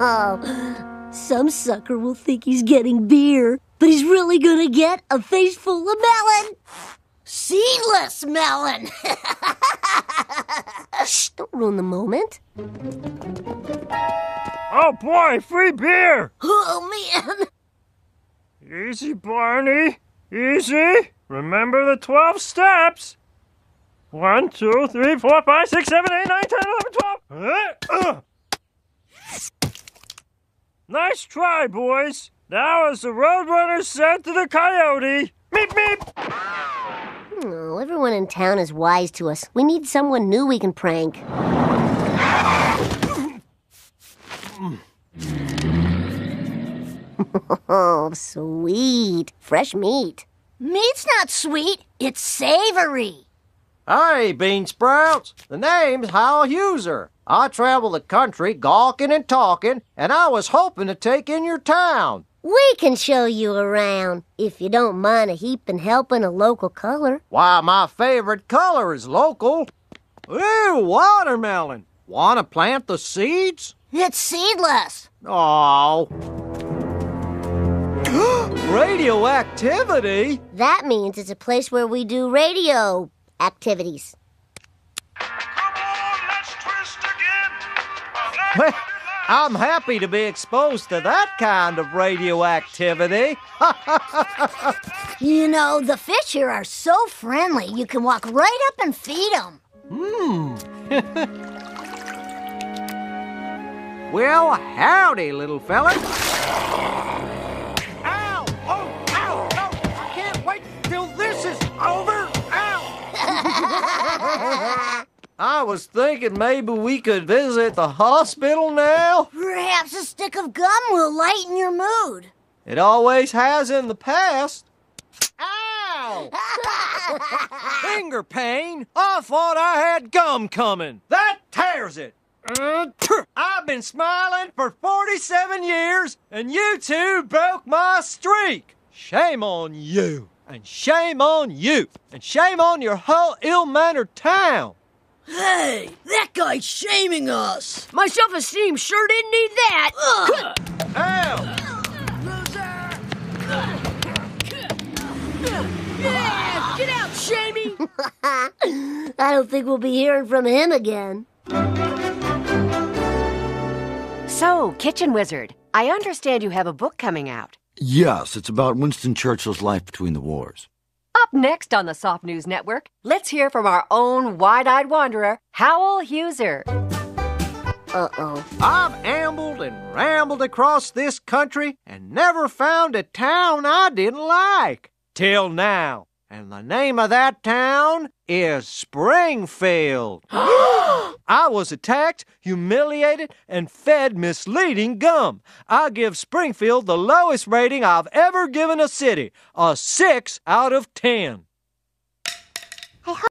oh, some sucker will think he's getting beer, but he's really gonna get a face full of melon. Seedless melon. Shh, don't ruin the moment. Oh boy, free beer! Oh man! Easy, Barney. Easy. Remember the 12 steps. One, two, three, four, five, six, seven, eight, nine, ten, eleven, twelve. Nice try, boys. Now, as the Roadrunner said to the coyote. Meep, meep. Oh, everyone in town is wise to us. We need someone new we can prank. oh, sweet. Fresh meat. Meat's not sweet, it's savory. Hi, bean sprouts. The name's Howell Huser. I travel the country gawking and talking, and I was hoping to take in your town. We can show you around, if you don't mind a heap heapin' helping a local color. Why, my favorite color is local. Ooh, watermelon. Want to plant the seeds? It's seedless. Oh. Radioactivity? That means it's a place where we do radio activities. Well, I'm happy to be exposed to that kind of radioactivity. you know, the fish here are so friendly, you can walk right up and feed them. Hmm. well, howdy, little fella. Ow! Oh, ow! No! I can't wait till this is over! Ow! I was thinking maybe we could visit the hospital now. Perhaps a stick of gum will lighten your mood. It always has in the past. Ow! Finger pain? I thought I had gum coming. That tears it. Uh, I've been smiling for 47 years, and you two broke my streak. Shame on you, and shame on you, and shame on your whole ill-mannered town. Hey, that guy's shaming us. My self-esteem sure didn't need that. Ow! Yeah, get out, Shamey! I don't think we'll be hearing from him again. So, Kitchen Wizard, I understand you have a book coming out. Yes, it's about Winston Churchill's life between the wars. Up next on the Soft News Network, let's hear from our own wide eyed wanderer, Howell Huser. Uh oh. I've ambled and rambled across this country and never found a town I didn't like. Till now. And the name of that town is Springfield. I was attacked, humiliated, and fed misleading gum. I give Springfield the lowest rating I've ever given a city a 6 out of 10.